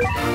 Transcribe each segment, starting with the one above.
you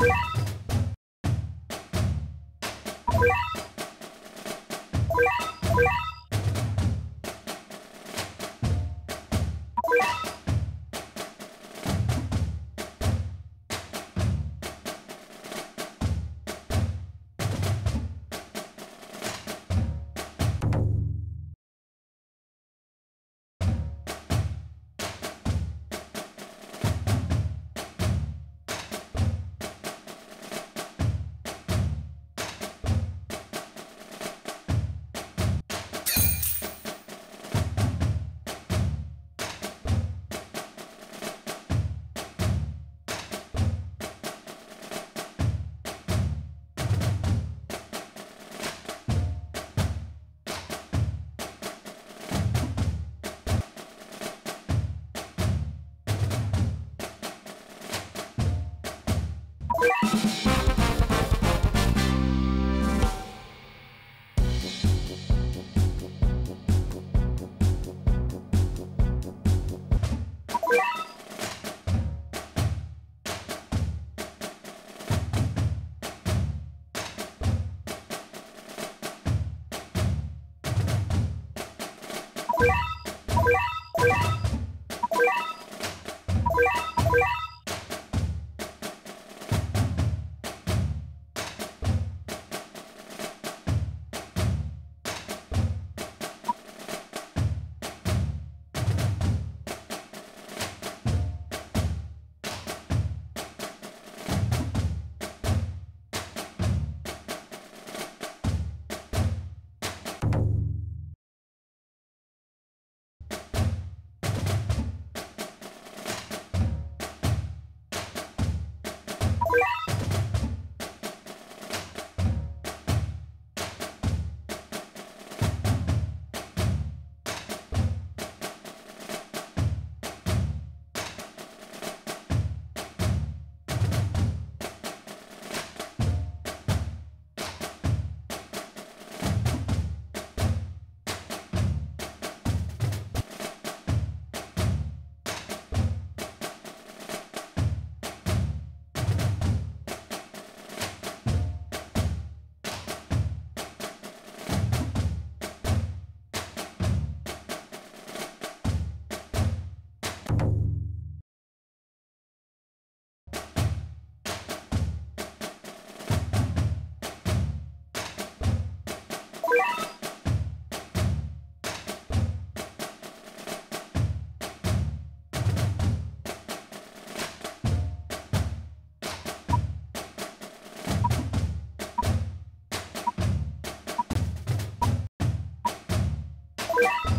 you you Yeah.